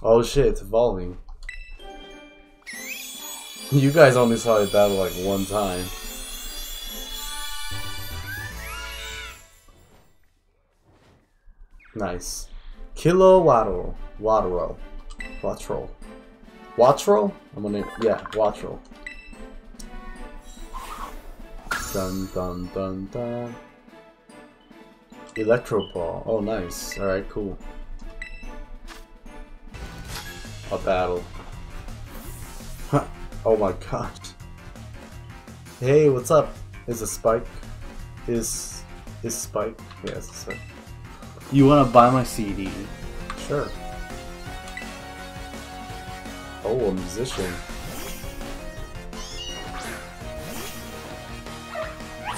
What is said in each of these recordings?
Oh shit, it's evolving. You guys only saw it battle like one time. Nice. Kilo Waddle. Waddle. Wattrel. Wattrel? I'm gonna yeah, Wattrel. Dun dun dun dun. Electro Ball. Oh nice. Alright, cool. A battle. oh my god. Hey, what's up? Is a spike? Is is spike? Yeah, it's a spike. You want to buy my CD? Sure. Oh, a musician.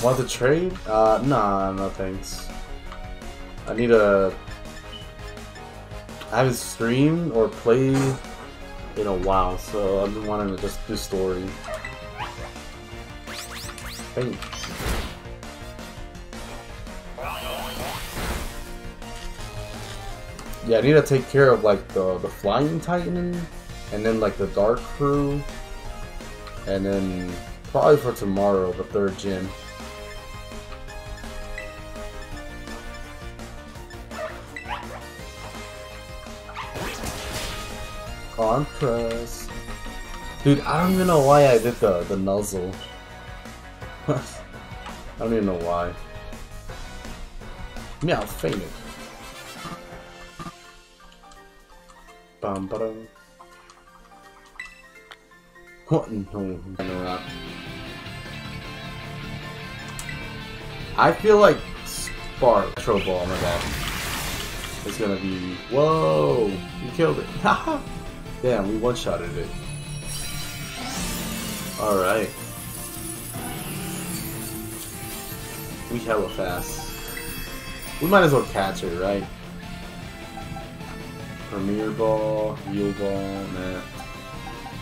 Want to trade? Uh, nah, no thanks. I need a... I haven't streamed or played in a while, so I've been wanting to just do story. Yeah, I need to take care of like the the flying titan, and then like the dark crew, and then probably for tomorrow the third gym. On press. Dude, I don't even know why I did the, the nuzzle. I don't even know why. Meow fainted. Bum ba What? No, I feel like Spark Troll Ball, oh my bad. It's gonna be. Whoa! You killed it. Damn, we one shotted it. Alright. We hella fast. We might as well catch it, right? Premier Ball, Heal Ball, man.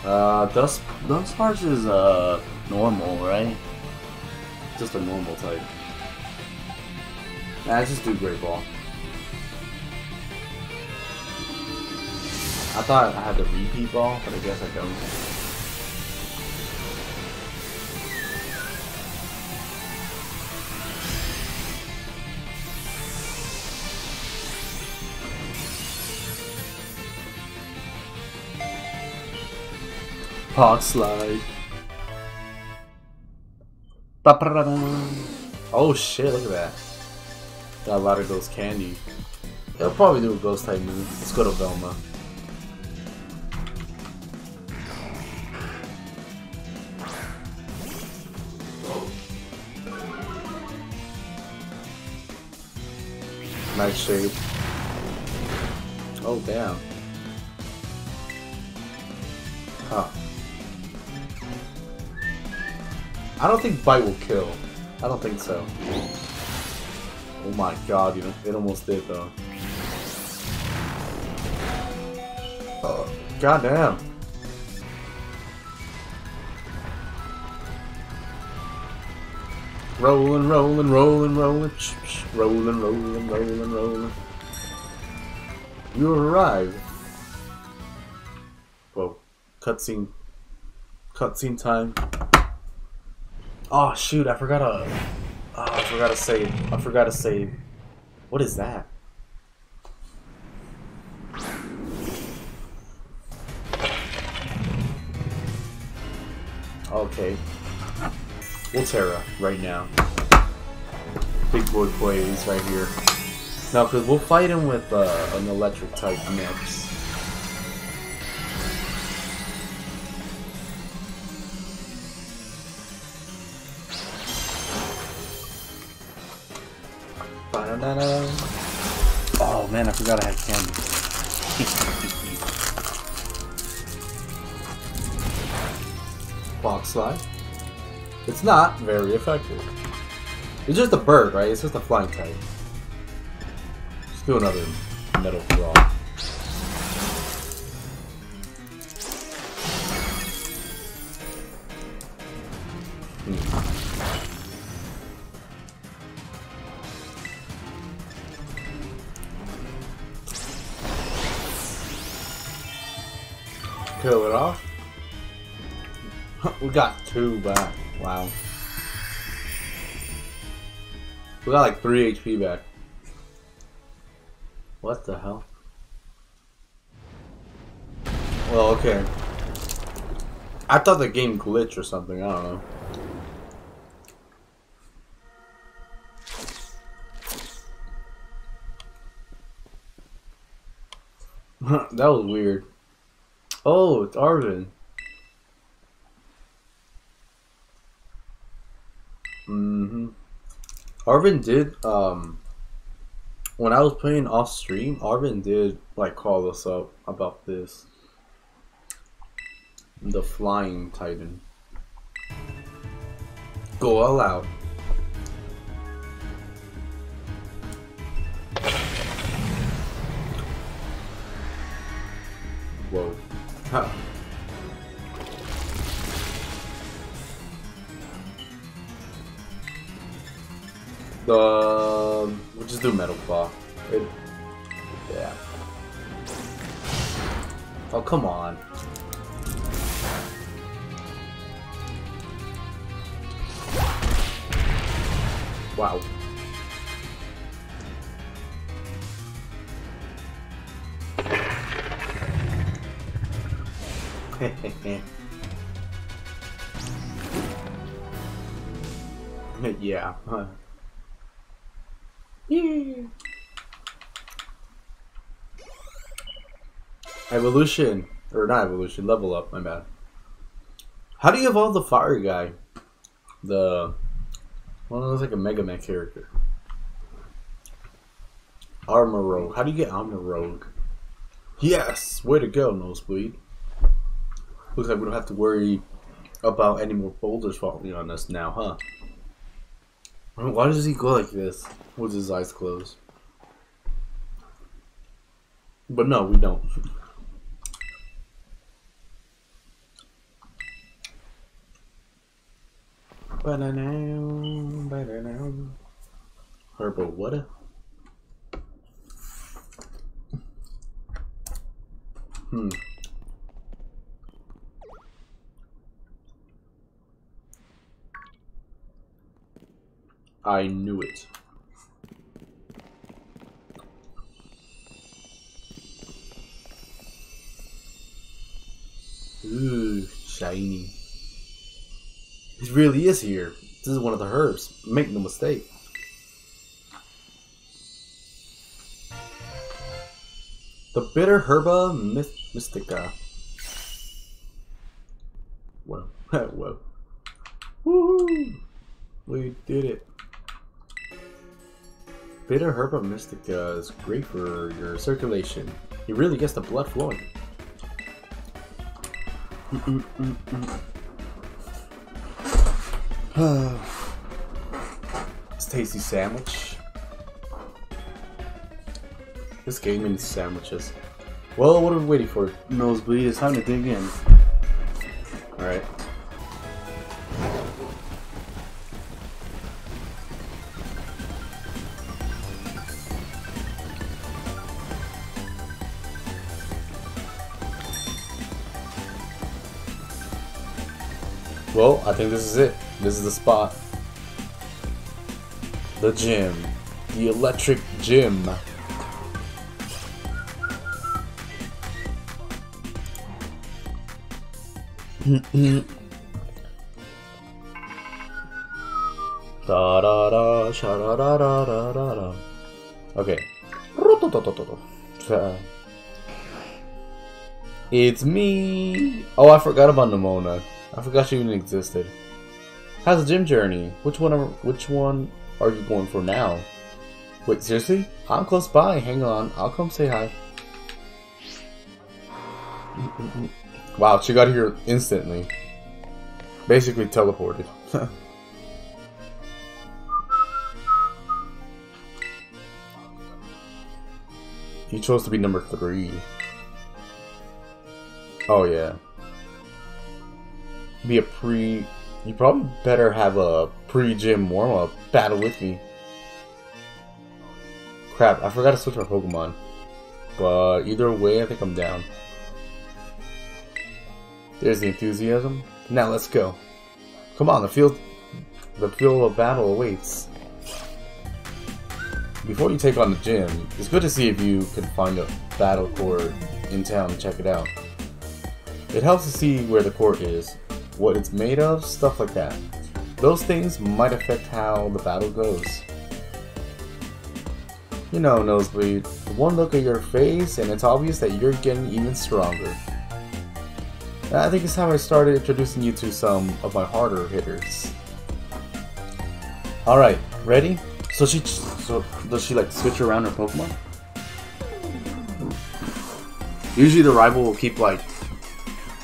Uh, Dust, Dunsparce is, uh, normal, right? just a normal type. Nah, just do Great Ball. I thought I had the repeat ball, but I guess I don't. Park slide. Oh shit, look at that. Got a lot of ghost candy. He'll probably do a ghost type move. Let's go to Velma. Nice shape. Oh damn. Huh. I don't think bite will kill. I don't think so. Oh my god, you know, it almost did though. Uh, god damn. Rolling, rolling, rolling, rolling, rolling, rolling, rolling, rolling. You arrive. Whoa. Cutscene. Cutscene time. Oh shoot, I forgot to. Oh, I forgot to save. I forgot to save. What is that? Okay. We'll Tera right now. Big boy plays right here. No, because we'll fight him with uh, an electric type. Ba-da-da-da. Oh man, I forgot I had candy. Box slide. It's not very effective. It's just a bird, right? It's just a flying type. Let's do another metal claw. Hmm. Kill it off. we got two back. Wow. We got like three HP back. What the hell? Well, okay. I thought the game glitched or something. I don't know. that was weird. Oh, it's Arven. Arven did, um, when I was playing off stream, Arven did, like, call us up about this. The Flying Titan. Go all out. Whoa. Huh. We'll just do metal claw. It, yeah. Oh come on. Wow. yeah. Evolution. Or not evolution, level up, my bad. How do you evolve the fire guy? The one that looks like a Mega Man character. Armarouge. How do you get Armarouge? Yes! Way to go, Nosebleed. Looks like we don't have to worry about any more boulders falling on us now, huh? Why does he go like this with his eyes closed? But no, we don't. Herbo what? Hmm. I knew it. Ooh, shiny. It really is here. This is one of the herbs. Make no mistake. The bitter herba mystica. Whoa. Whoa. Woohoo! We did it. Bitter herba mystica is great for your circulation. It really gets the blood flowing. it's tasty sandwich. This game needs sandwiches. Well, what are we waiting for? Nosebleed, it's time to dig in. Alright. Well, I think this is it. This is the spot. The gym. The electric gym. da da da sha da da da da da da. Okay. It's me. Oh, I forgot about Nemona. I forgot she even existed. How's the gym journey? Which one? Are, which one are you going for now? Wait, seriously? I'm close by. Hang on, I'll come say hi. Wow, she got here instantly. Basically teleported. he chose to be number three. Oh yeah. Be a pre... You probably better have a pre-gym warm-up battle with me. Crap, I forgot to switch my Pokemon. But either way, I think I'm down. There's the enthusiasm. Now let's go. Come on, the field, the field of battle awaits. Before you take on the gym, it's good to see if you can find a battle court in town and check it out. It helps to see where the court is, what it's made of, stuff like that. Those things might affect how the battle goes. You know, Nosebleed, one look at your face and it's obvious that you're getting even stronger. I think it's time I started introducing you to some of my harder hitters. Alright, ready? So she, so does she like switch around her Pokemon? Usually the rival will keep like,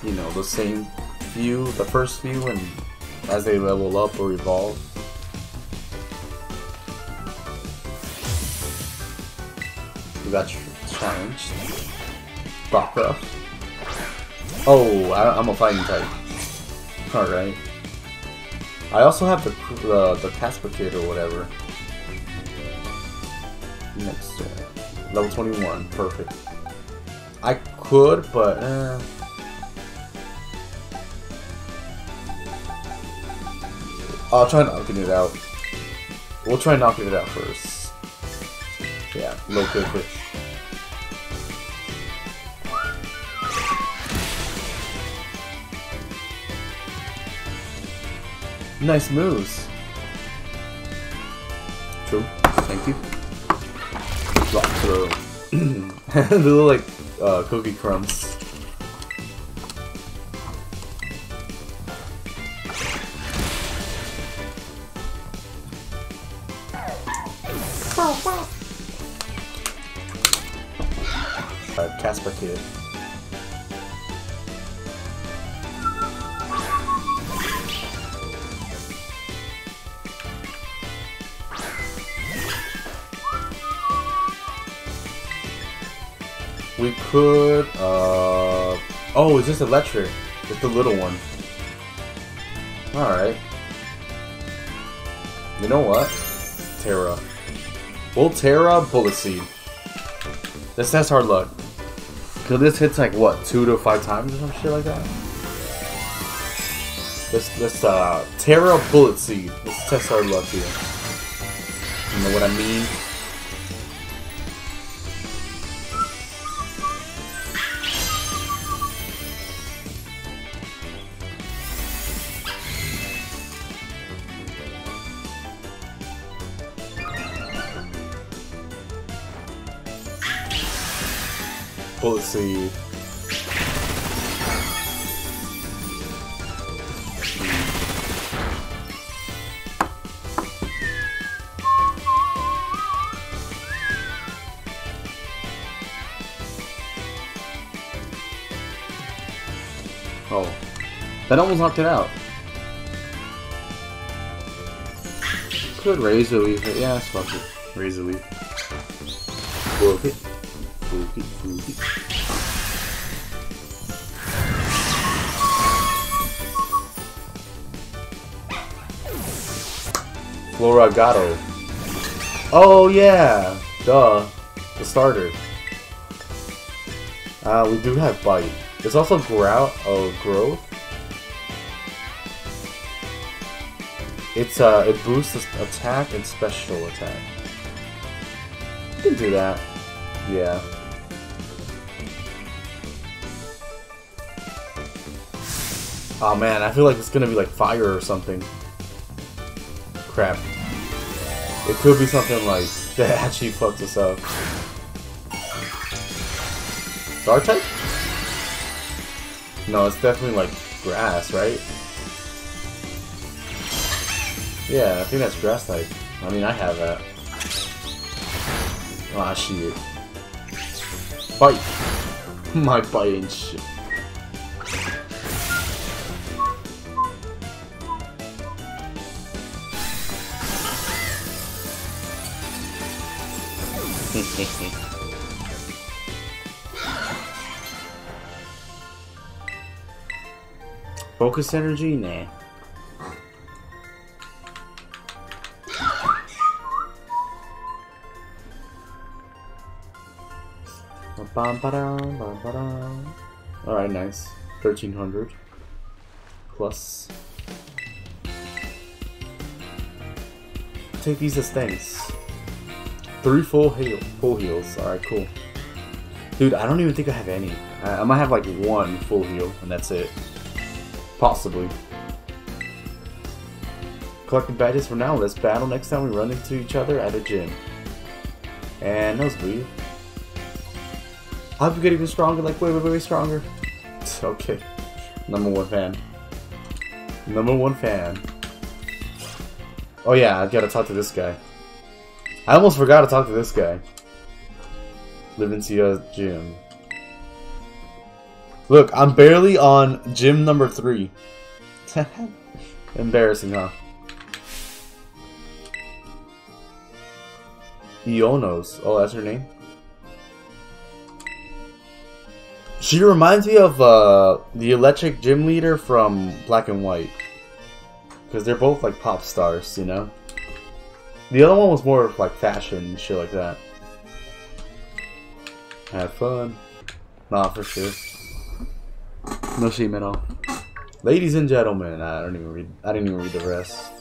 you know, the same few, the first few, and as they level up or evolve. We got challenged. Rockruff. Oh, I, am a fighting type. Alright. I also have the the, the Casper kit or whatever. Next, uh, level 21, perfect. I could, but uh, I'll try knocking it out. We'll try knocking it out first. Yeah, low good hit. Nice moves. True. Thank you. Drop throw. they look like uh, cookie crumbs. It's just electric. It's the little one. Alright. You know what? Tera. We'll Tera Bullet Seed. Let's test our luck. Cause this hits like what, two to five times or some shit like that? Let's let's uh Tera Bullet Seed. Let's test our luck here. You know what I mean? Bullet Seed. Oh. That almost knocked it out. Could raise Razor Leaf it. Yeah, fuck it. Razor Leaf. Book book it. Floragato. Oh yeah! Duh. The starter. Uh, we do have Bite. There's also Grout oh Growth. It's uh it boosts attack and special attack. You can do that. Yeah. Oh man, I feel like it's gonna be like fire or something. Crap. It could be something like that actually fucks us up. Dark type? No, it's definitely like grass, right? Yeah, I think that's grass type. I mean, I have that. Ah, shit. Bite! My biting shit. Focus energy? Nah. Alright, nice. 1300. plus. Take these as thanks. Three full heal, full heals. All right, cool. Dude, I don't even think I have any. I, I might have like one full heal, and that's it. Possibly. Collecting badges for now. Let's battle next time we run into each other at a gym. And nosebleed. I hope you get even stronger, like way, way, way stronger. Okay. Number one fan. Number one fan. Oh yeah, I gotta talk to this guy. I almost forgot to talk to this guy. Live in Levincia gym. Look, I'm barely on gym number three. Embarrassing, huh? Iono's. Oh, that's her name? She reminds me of uh, the electric gym leader from Black and White. Because they're both like pop stars, you know? The other one was more like fashion and shit like that. Have fun. Nah, for sure. No shame at all. Ladies and gentlemen, I don't even read. I didn't even read the rest.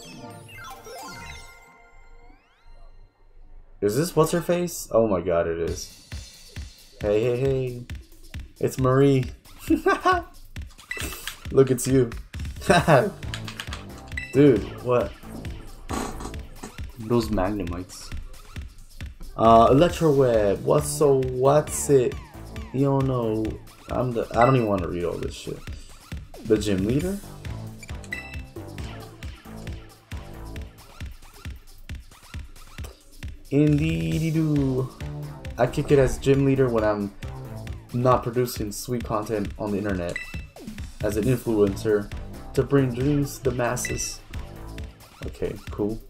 Is this what's her face? Oh my god, it is. Hey, hey, hey. It's Marie. Look, it's you. Dude, what? Those magnemites. Uh, Electroweb. What's so? What's it? You don't know. I'm the. I don't even want to read all this shit. The gym leader. Indeedy do. I kick it as gym leader when I'm not producing sweet content on the internet. As an influencer to bring dreams to the masses. Okay, cool.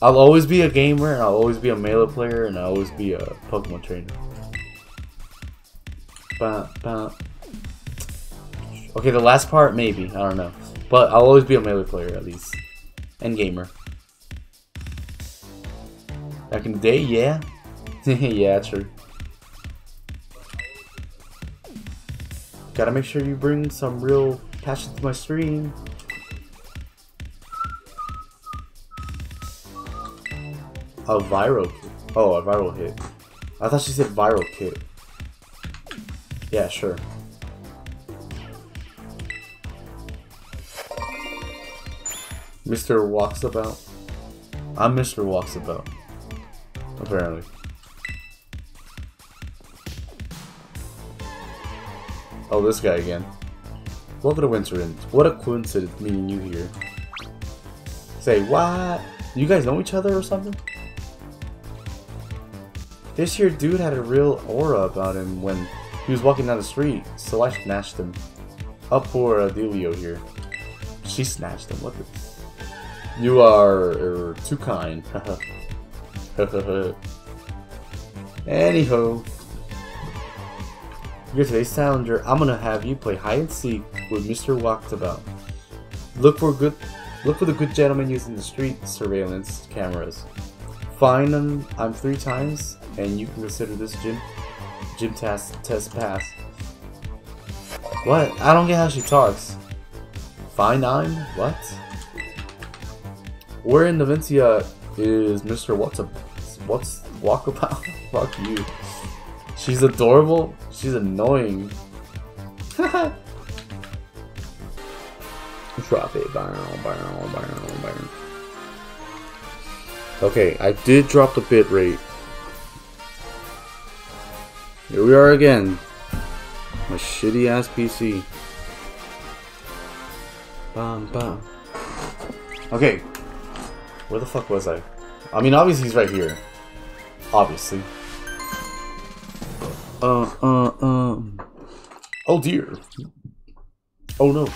I'll always be a gamer, and I'll always be a Melee player, and I'll always be a Pokemon trainer. Bah, bah. Okay, the last part, maybe. I don't know. But I'll always be a Melee player, at least. And gamer. Back in the day, yeah. yeah, true. Gotta make sure you bring some real passion to my stream. A viral kit. Oh, a viral hit. I thought she said viral kit. Yeah, sure. Mr. Walks About. I'm Mr. Walks About. Apparently. Oh, this guy again. Welcome to Winterland. What a coincidence meeting you here. Say, what? You guys know each other or something? This here dude had a real aura about him when he was walking down the street, so I snatched him. Up for uh, Delio here. She snatched him, what the... You are er, too kind. Anyhow. You're today's challenger. I'm gonna have you play hide and seek with Mr. Walkabout. Look for good look for the good gentleman using the street surveillance cameras. Find them I'm three times and you can consider this gym gym test test pass. What? I don't get how she talks. Find I'm what? Where in Navincia is Mr. What's a what's walkabout? Fuck you. She's adorable. She's annoying. Drop it. Okay, I did drop the bit rate. Here we are again. My shitty ass PC. Bam, bam. Okay. Where the fuck was I? I mean, obviously he's right here. Obviously. Uh, uh, um. Oh dear. Oh no.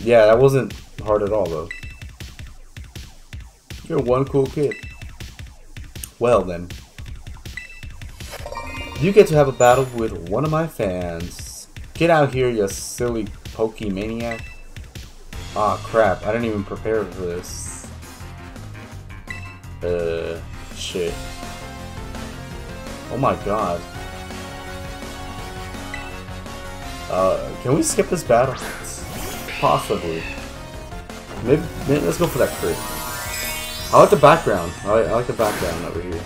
Yeah, that wasn't hard at all though. You're one cool kid. Well then. You get to have a battle with one of my fans. Get out here, you silly Pokemaniac. Ah, crap. I didn't even prepare for this. Uh, shit. Oh my god. Uh, can we skip this battle? Possibly. Maybe, maybe let's go for that crit. I like the background. I like, I like the background over here.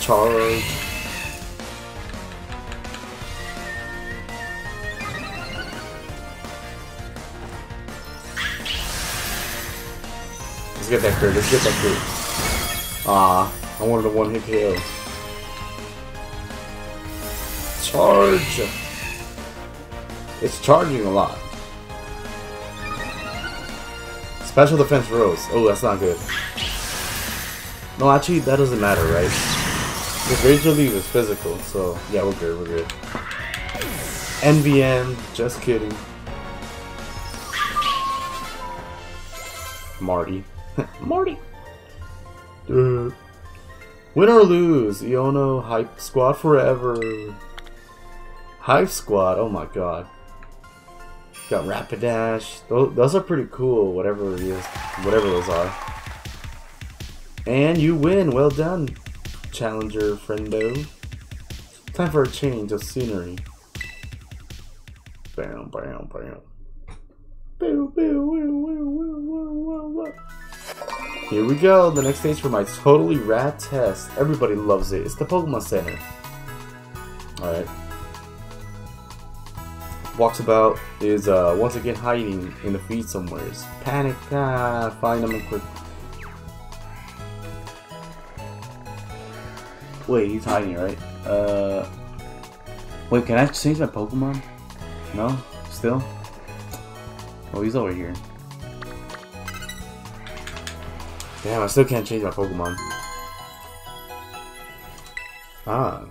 Charge. Let's get that crit. Let's get that crit. Ah, I wanted a one hit KO. Charge. It's charging a lot. Special defense rose. Oh, that's not good. No, actually, that doesn't matter, right? Because Razor Leaf is physical, so yeah, we're good, we're good. NVM, just kidding. Marty. Marty! Dude. Win or lose, Iono Hype Squad forever. Hype Squad, oh my god. Got Rapidash. Those, those are pretty cool, whatever it is. Whatever those are. And you win, well done, Challenger friendo. Time for a change of scenery. Bam, bam, bam. Boo, boo, woo, woo, woo, woo, woo, woo. Here we go, the next stage for my totally rad test. Everybody loves it. It's the Pokemon Center. Alright. Walks about is uh, once again hiding in the feed somewhere. Panic, ah, find him quick. Wait, he's hiding, right? Uh, wait, can I change my Pokemon? No, still. Oh, he's over here. Damn, I still can't change my Pokemon. Ah.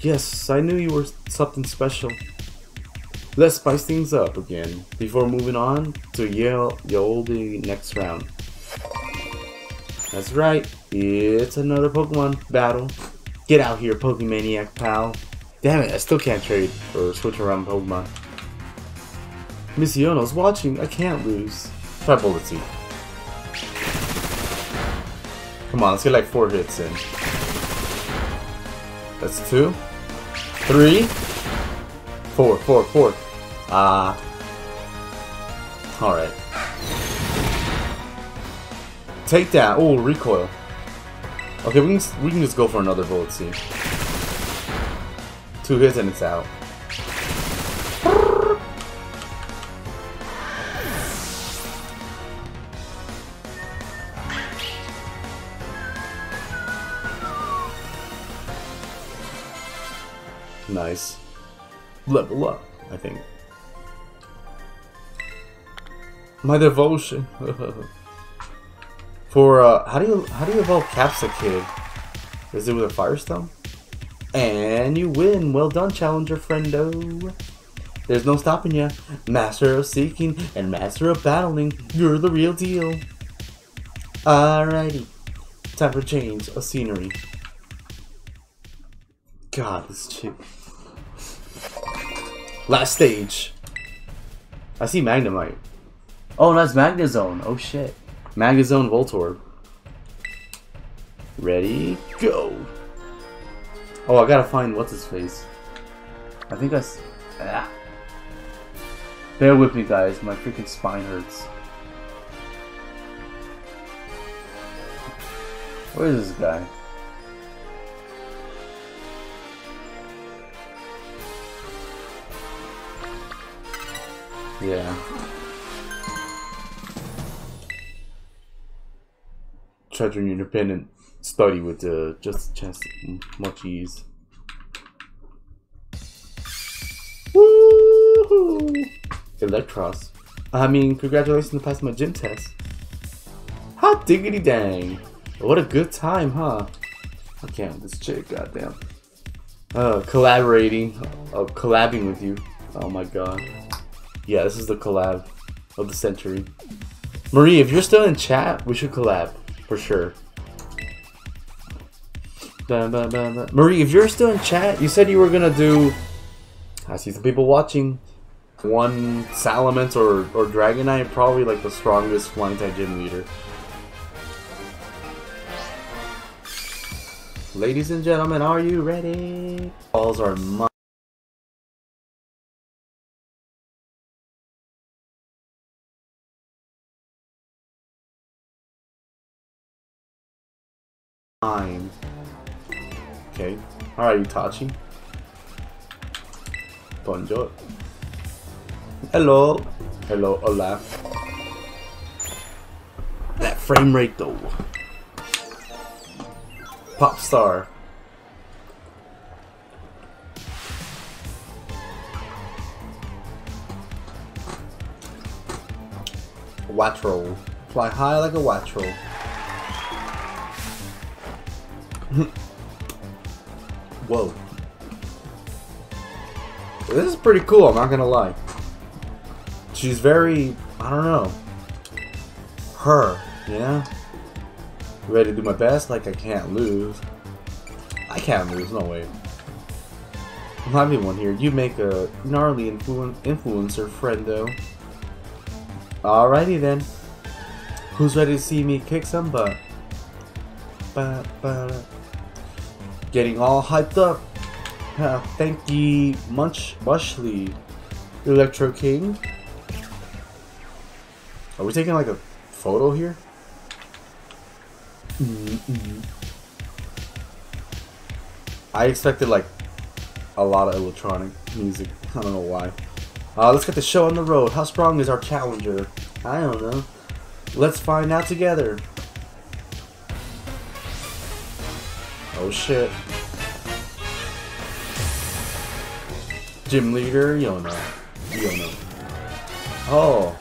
Yes, I knew you were something special. Let's spice things up again before moving on to Yale next round. That's right, it's another Pokemon battle. Get out here, Pokemaniac pal. Damn it, I still can't trade or switch around Pokemon. Miss Iono's watching, I can't lose. Try Bullet Seed. Come on, let's get like four hits in. That's two. Three. Four, four, four. Ah. Uh, Alright. Take that. Oh, recoil. Okay, we can, we can just go for another bullet seed. Two hits and it's out. Nice. Level up, I think. My devotion. For uh, how do you how do you evolve Capsakid? Is it with a Firestone? And you win. Well done, Challenger friendo. There's no stopping you. Master of seeking and master of battling. You're the real deal. Alrighty. Time for change of scenery. God, this chick. Last stage. I see Magnemite. Oh, that's Magnezone. Oh shit. Magnezone Voltorb. Ready, go. Oh, I gotta find what's his face. I think I. Ah. Bear with me, guys. My freaking spine hurts. Where is this guy? Yeah. Treasure independent study with uh, just chance much ease. Woohoo! Electros. I mean, congratulations on passing my gym test. Hot diggity dang! What a good time, huh? I can't with this chick, goddamn. Uh, collaborating, uh, collabing with you. Oh my god. Yeah, this is the collab of the century. Marie, if you're still in chat, we should collab for sure. Marie, if you're still in chat, you said you were gonna do. I see some people watching. One Salamence or, or Dragonite, probably like the strongest flying type gym leader. Ladies and gentlemen, are you ready? Balls are mine. Alright, Itachi. Bonjour. Hello. Hello, Olaf. That frame rate though. Pop star. Wattrel. Fly high like a Wattrel. Whoa. This is pretty cool, I'm not gonna lie. She's very, I don't know, her, yeah? Ready to do my best, like I can't lose. I can't lose, no way. Be one here. You make a gnarly influ influencer friend, though. Alrighty then. Who's ready to see me kick some butt? Ba, ba. Getting all hyped up. Thank you, Munch Mushley. Electro King. Are we taking like a photo here? Mm -mm. I expected like a lot of electronic music. I don't know why. Uh, let's get the show on the road. How strong is our challenger? I don't know. Let's find out together. Oh shit. Gym leader, Yona. Yona. Oh.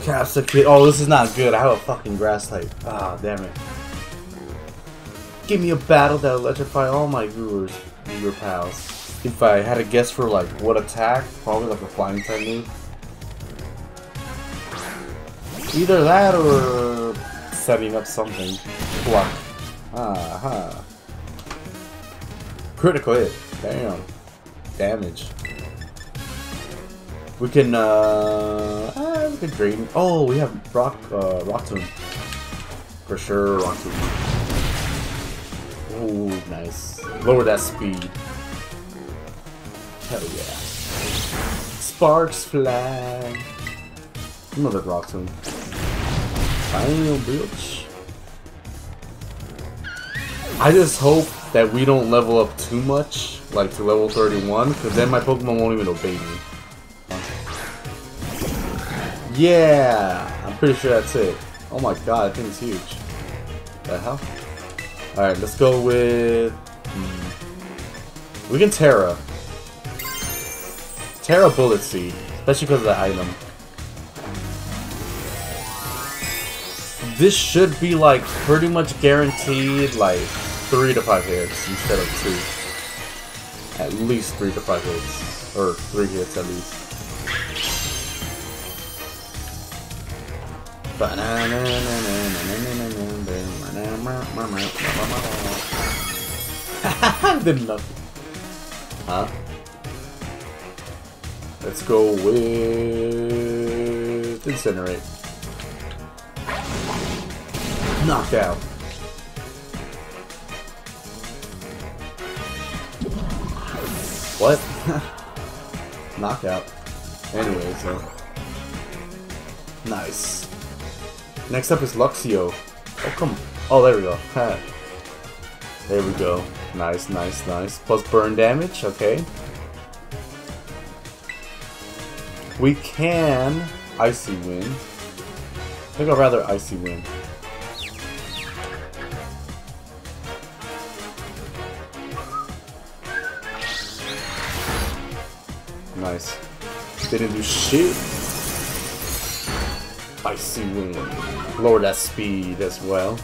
Capsakid. Oh, this is not good. I have a fucking grass type. Ah, damn it. Give me a battle that electrify all my viewers, viewer pals. If I had a guess for like what attack, probably like a flying type move. Either that or setting up something. Block. Aha. Critical hit. Damn. Damage. We can, uh, uh we can drain. Oh, we have rock, uh, rock tomb. For sure, rock tomb. Ooh, nice. Lower that speed. Hell yeah. Sparks flag. Another rock tomb. Final bitch. I just hope that we don't level up too much, like to level 31, because then my Pokemon won't even obey me. Yeah! I'm pretty sure that's it. Oh my god, I think it's huge. The hell? Alright, let's go with... Hmm. We can Tera. Tera Bullet Seed, especially because of the item. This should be like pretty much guaranteed like three to five hits instead of two. At least three to five hits. Or three hits at least. Did nothing. Huh? Let's go with Incinerate. Knockout. What? Knockout. Anyway, so. Nice. Next up is Luxio. Oh, come. Oh, there we go. there we go. Nice, nice, nice. Plus burn damage, okay. We can Icy Wind. I think I'd rather Icy Wind. Nice. Didn't do shit. Icy Wind. Lower that speed as well.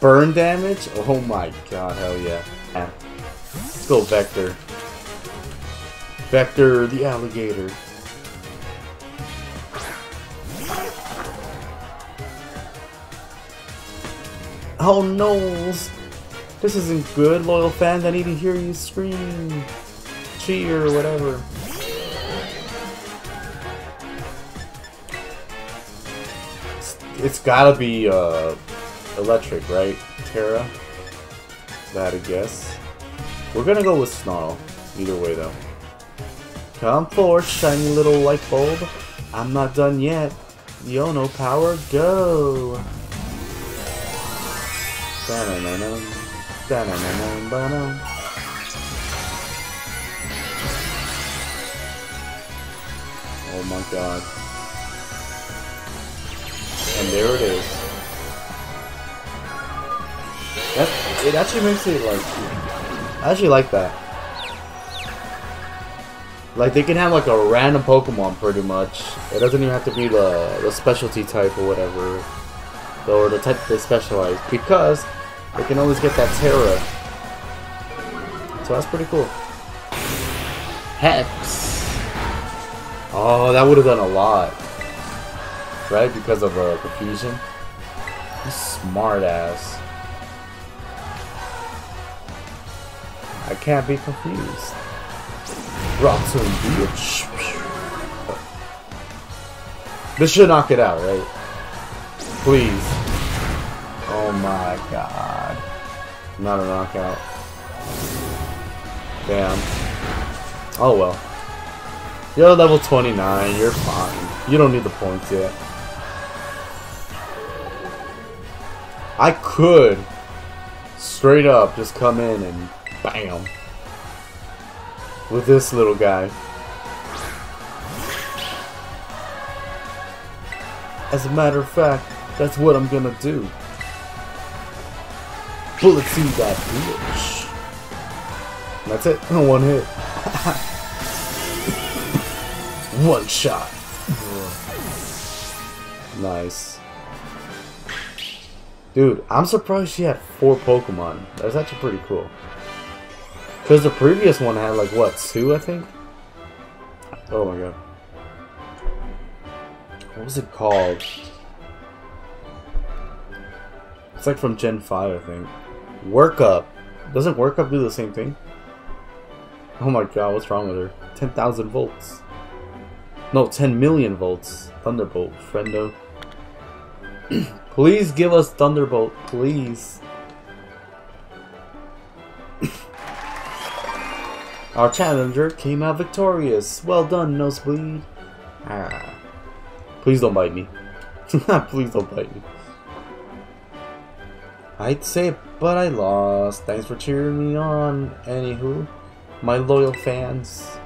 Burn damage? Oh my god, hell yeah. Ah. Let's go Vector. Vector the alligator. Oh no! This isn't good, loyal fans. I need to hear you scream, cheer, whatever. It's, it's gotta be uh, electric, right? Tera? That a guess? We're gonna go with Snarl. Either way, though. Come forth, shiny little light bulb. I'm not done yet. Iono power, go! Da-na-na-na. Da-na-na-na-ba-na. Oh my god. And there it is. That, it actually makes it like... I actually like that. Like, they can have like a random Pokemon pretty much. It doesn't even have to be the, the specialty type or whatever. Or the type they specialize. Because they can always get that Tera. So that's pretty cool. Hex. Oh, that would have done a lot. Right? Because of uh, confusion. Smart ass. I can't be confused. Tomb, bitch. This should knock it out, right? Please. Oh my god. Not a knockout. Damn. Oh well. You're level 29, you're fine. You don't need the points yet. I could straight up just come in and bam with this little guy. As a matter of fact, that's what I'm gonna do. Bullet seed that bitch. That's it. One hit. One shot. nice. Dude, I'm surprised she had four Pokemon. That's actually pretty cool. Because the previous one had like, what, two, I think? Oh my god. What was it called? It's like from Gen 5, I think. Work Up. Doesn't Work Up do the same thing? Oh my god, what's wrong with her? 10,000 volts. No, 10 million volts. Thunderbolt, friendo. please give us Thunderbolt, please. Our challenger came out victorious. Well done, Nozebleed. Ah. Please don't bite me. please don't bite me. I'd say it, but I lost. Thanks for cheering me on, anywho. My loyal fans.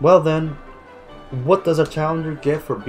Well then, what does a challenger get for being